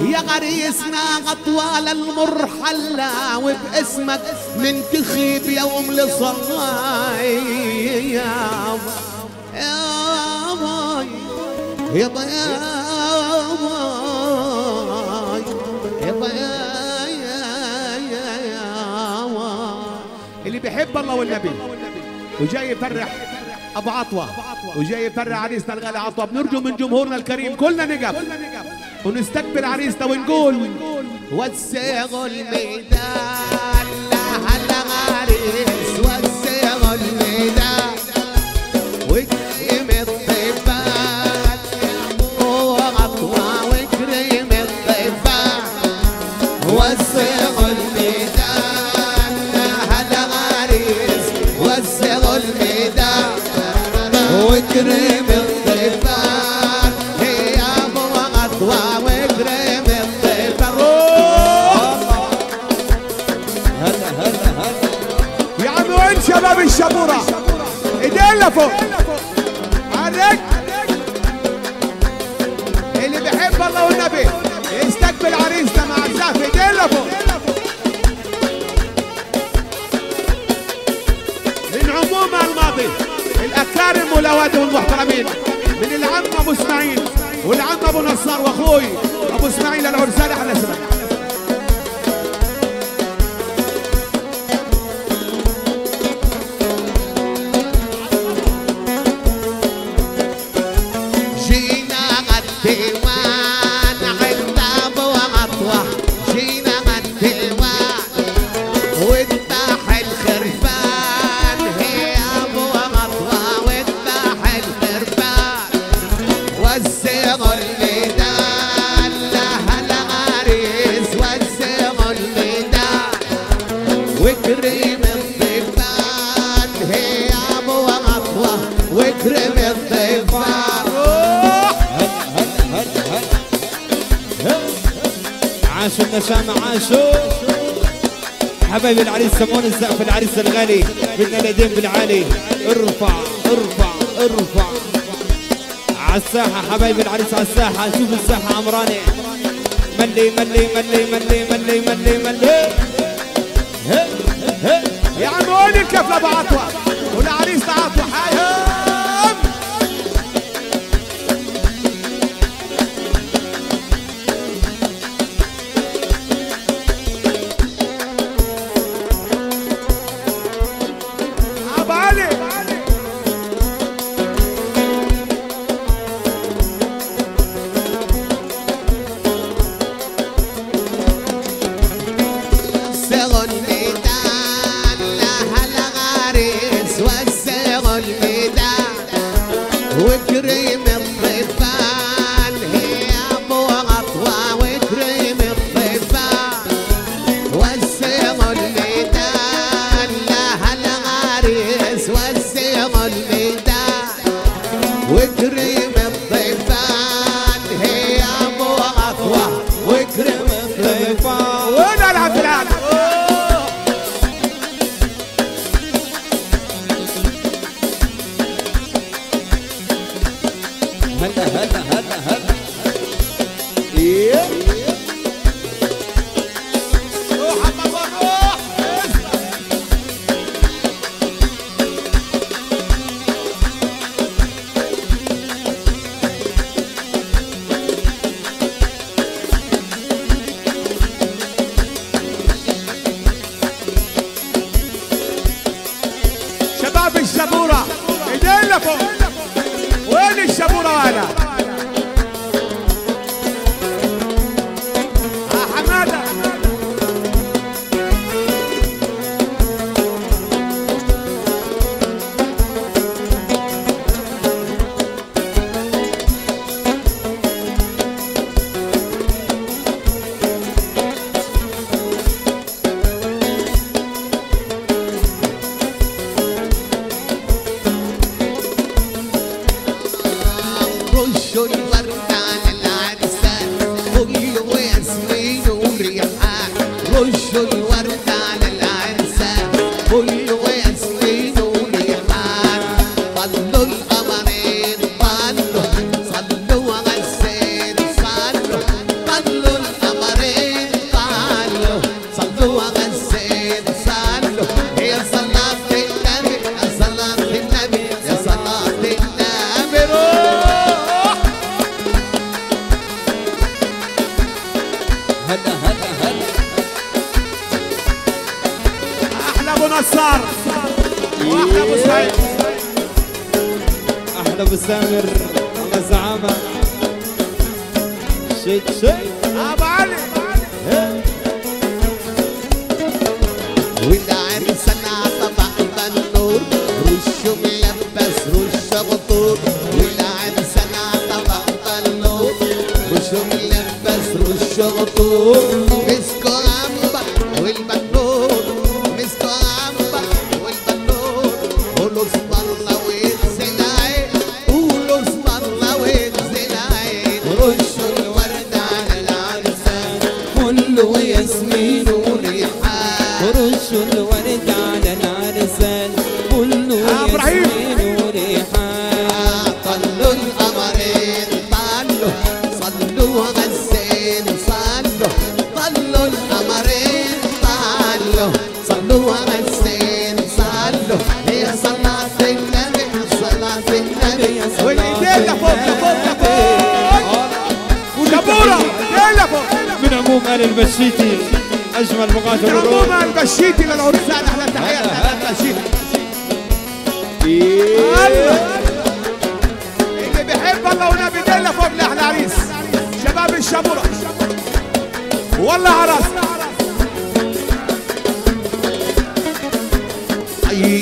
يا غريسنا أطوال المرحلة وباسمك ننتخب يوم لصاي يا يا يا باي يا باي اللي بيحب الله والنبي وجاي يفرح. أبو عطوة. وجاي يفرح عريسنا الغالي عطوة. بنرجو من جمهورنا الكريم. كلنا نقف. ونستقبل عريسنا ونقول. وسعوا الميدان. لهلا عريس Hey. حبايبي العريس سمون السقف العريس الغالي بدنا الايدين بالعالي. ارفع ارفع ارفع. على الساحة حبايبي العريس على الساحة. شوف الساحة عمراني. ملي ملي ملي ملي ملي ملي ملي. يا عم وين الكفله ابو عطوه والعريس حايم Careful.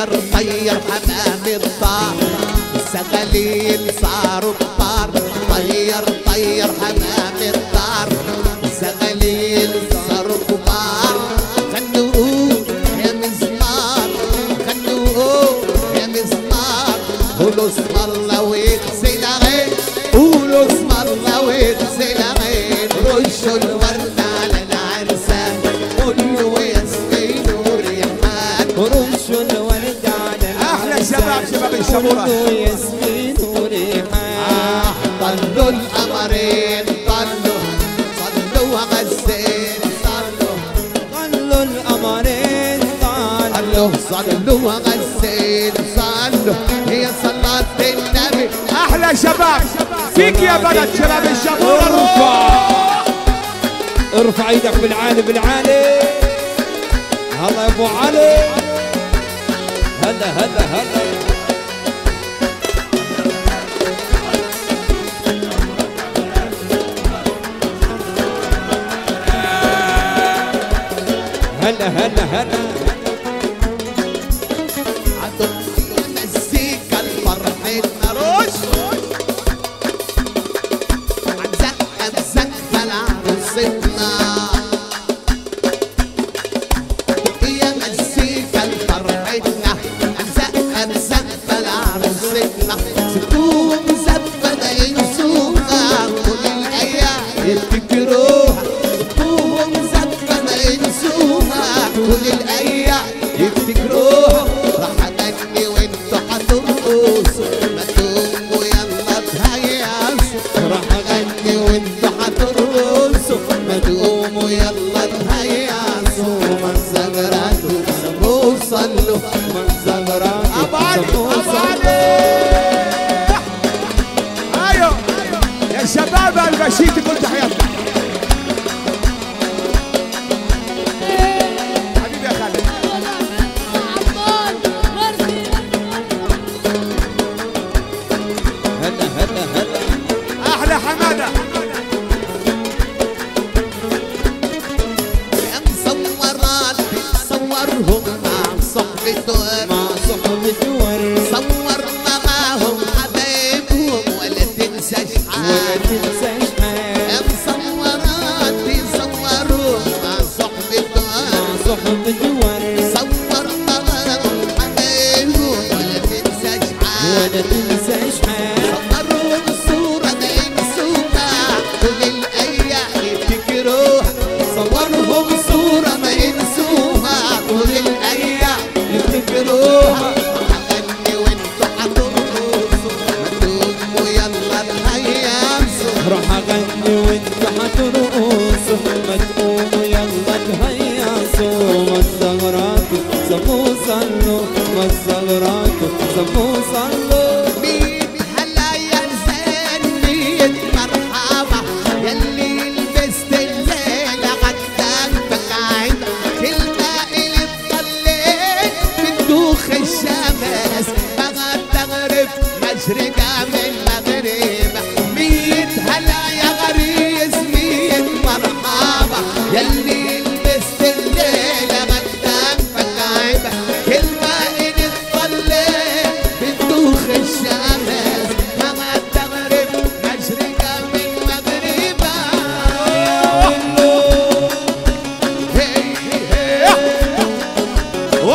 طير طير حمام الدار السغاليل صاروا كبار طير آه، القمرين صلوا صلوا القمرين صلوا صلوا هي صلاة النبي. أحلى شباب. فيك يا بلد شباب ارفع ارفع إيدك بالعالي بالعالي. هلا يا ابو علي. هلا هلا هلا. هلا هلا هلا. عدد مزيكا لفرحتنا رش لعروستنا مزيكا لفرحتنا لعروستنا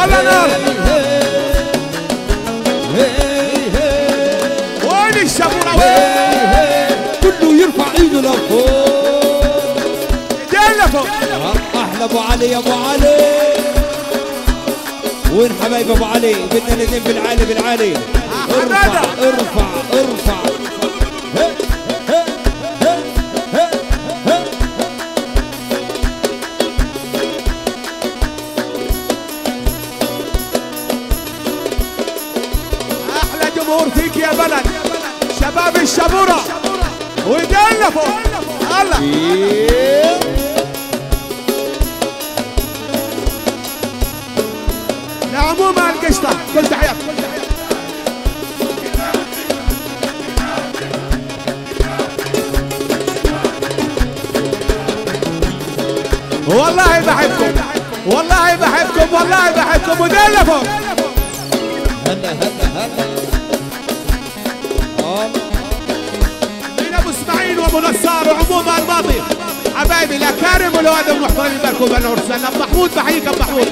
على نار كله يرفع ايده لفوق أحلى ابو علي يا ابو علي وين حبايب أبو علي بدنا الاثنين بالعالي بالعالي ارفع ارفع ارفع, ارفع. القشطه كل تحيات والله بحبكم والله بحبكم والله بحبكم ودين لفوق. هلا هلا هلا اسماعيل وابو نصار وعموم الماضي حبايبي الاكارم والاوادم المحترمين ورسالنا ابو محمود بحييك محمود.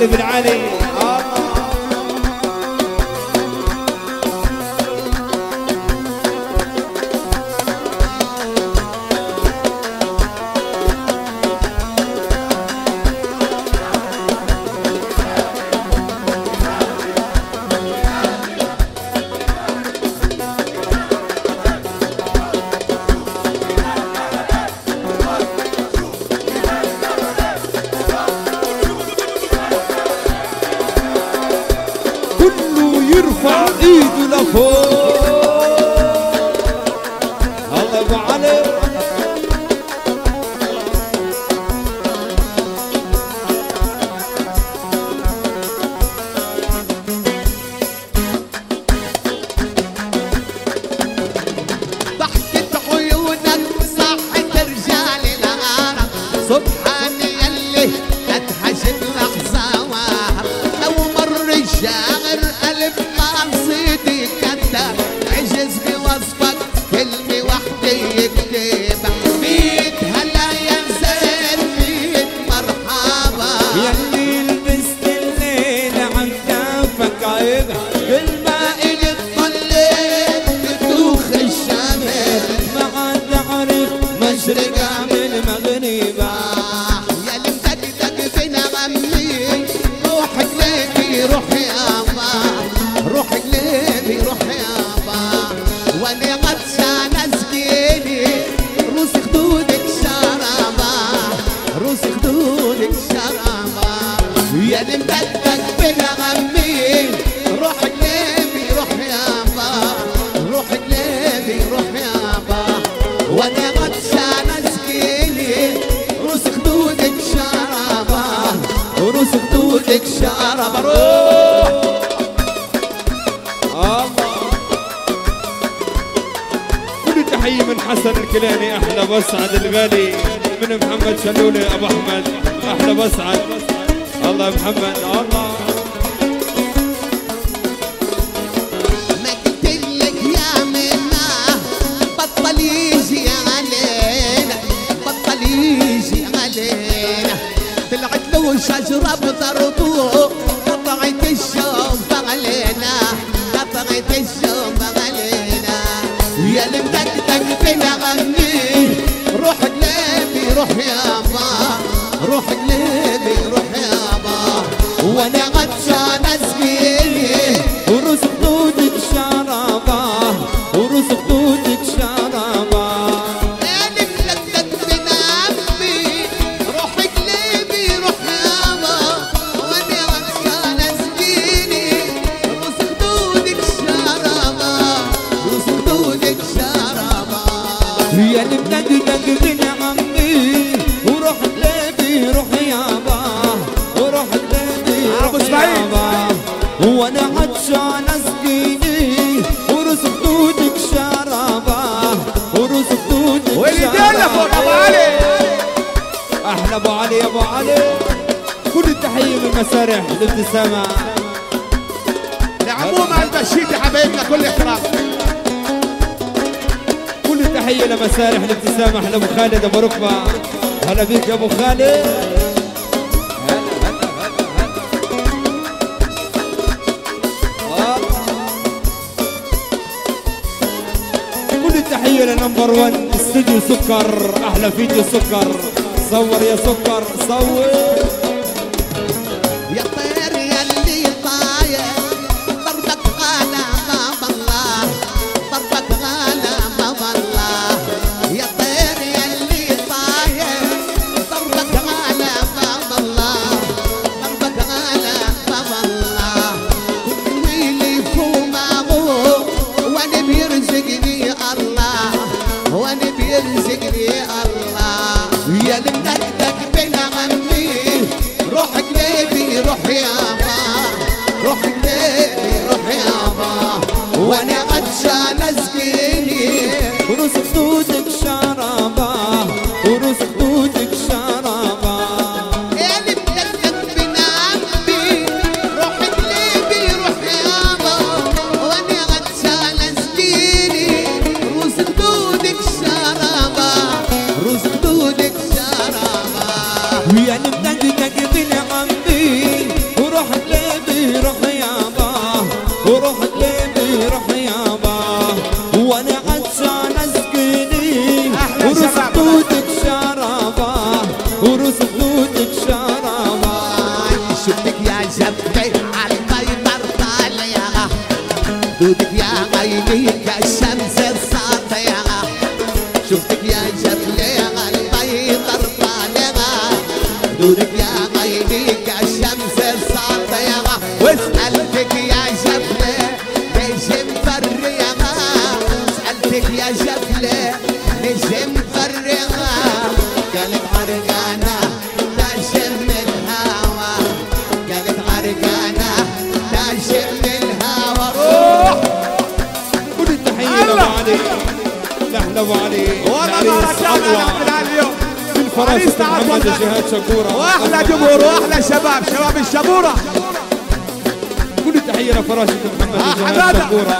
إيدك بالعالي بالعالي كله يرفع أحلى بسعد الغالي من محمد شلولي أبو أحمد. أحلى بسعد. الله يا محمد. الله. ما قلتلك روح يابا روح قلبي روح يابا وأنا غطشان اسقيه ورز خدودك شرابة. ورز خدودك شرابة. عينك لذت من امي روح قلبي روح يابا وأنا غطشان اسقيني ورز خدودك شرابة. ورز خدودك شرابة. يا اللي بلادي يابا وأنا عطشان اسقيني ورس خدودك شرابة. ورس خدودك واللي دلك فوق أبو علي. أحلى أبو علي يا أبو علي. كل التحية من مسارح الابتسامة. لعموم البشيت يا حبايبنا كل احترام. كل التحية لمسارح الابتسامة. أحلى أبو خالد أبو ركبة. هلا بيك يا أبو خالد. التحيه لنمبر 1 استوديو سكر أحلى فيديو سكر. صور يا سكر صور. ورس خدودك وسألتك يا جبلة ليش مفرغة سألتك يا جبلة ليش مفرغة قالت عرقانة تشم الهوى قالت عرقانة تشم الهوى كل التحية لأبو علي لأحلى أبو والله ما رجعنا. نعمل على اليوم جهاد شكورة واحلى جمهور واحلى شباب شباب الشبوره كل التحية لفراشة محمد. شكورة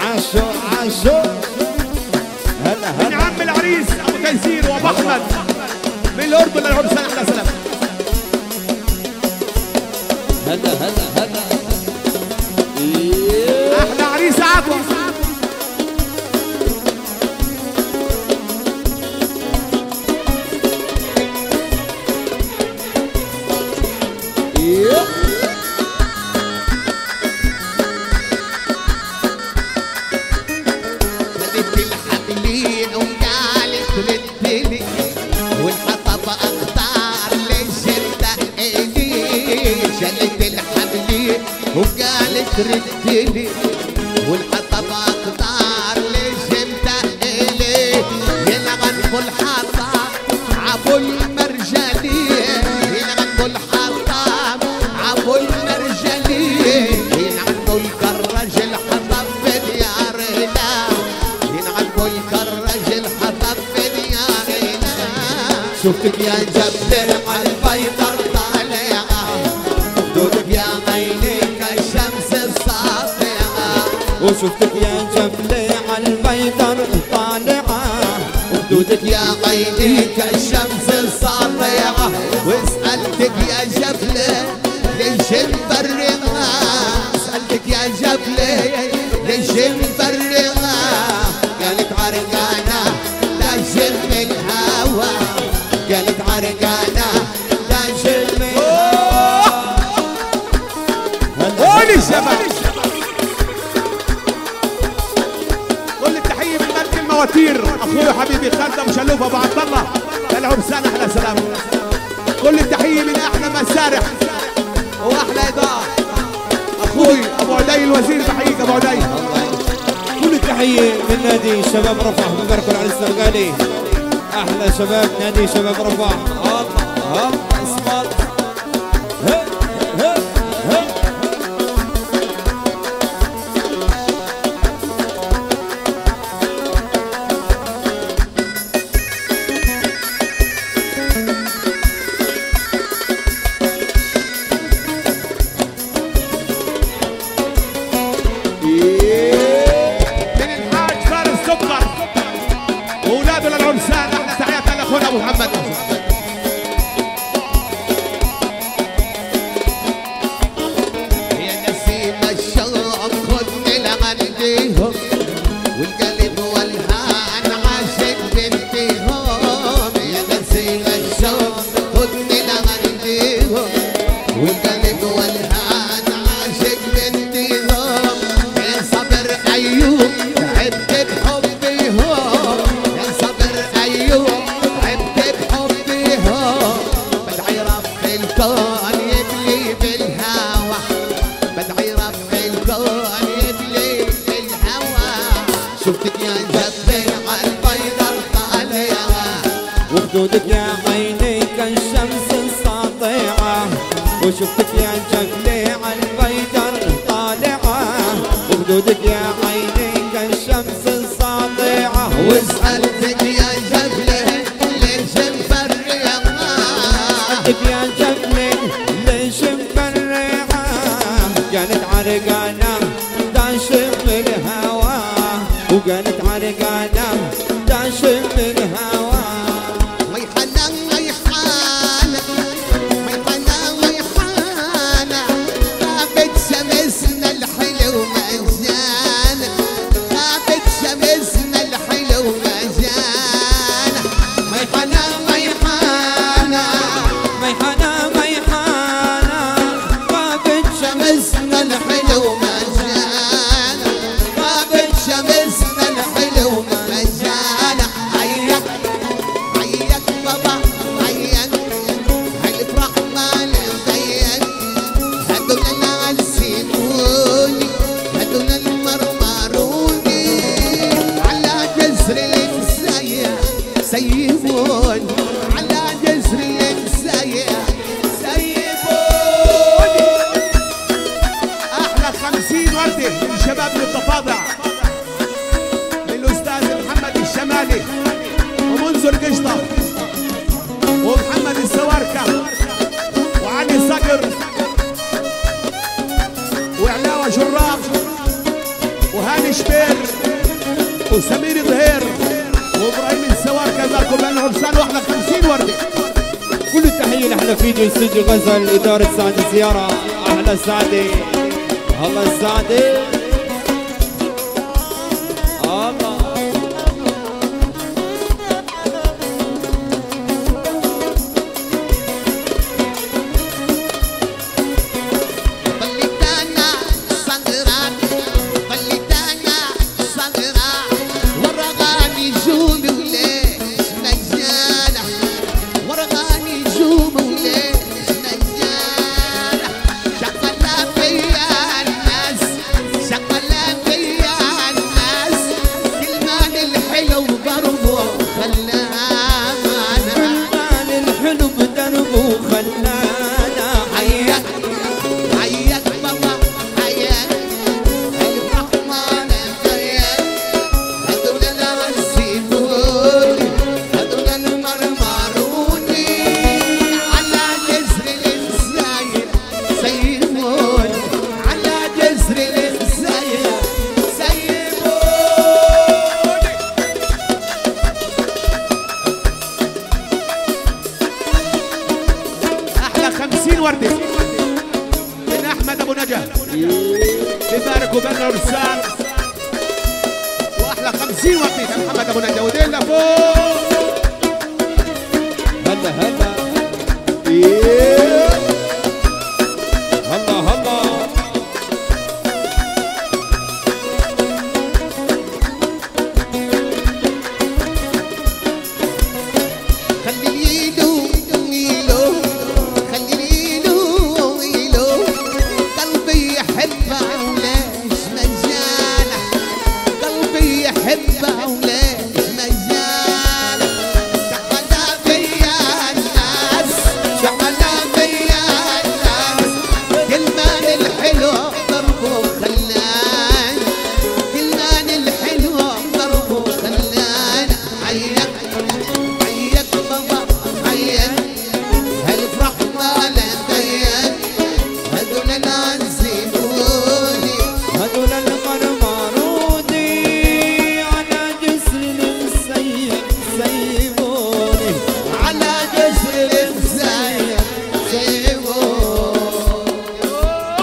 عاشو عاشو هلا من هلا عم العريس أبو تيسير وأبو أحمد. من الأردن للعرسان أحلى سلام هلا هلا هلا. أحلى عريس عطوه يلغن كل كالرجل حطب شفتك يا جبل على البيضر طالعة خدودك يا عينيك الشمس الساطعة وشفتك يا جبلة على البيضر طالعة خدودك يا عينيك الشمس الساطعة شلوف أبو عبد الله. للعرسان أحلى سلام كل التحيه من أحلى مسارح وأحلى اضاءه أخوي أبو عدي الوزير بحييك أبو عدي. كل تحية من نادي شباب رفح مبارك العريس الغالي أحلى شباب نادي شباب رفح الله الساطعة أحلى سعدي الله سعدي